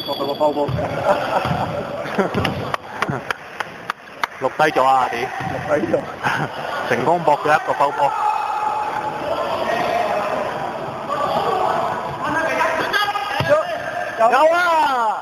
個包波，錄低咗啊，你錄低咗。成功博咗一個包波。有啊！